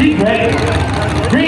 He paid.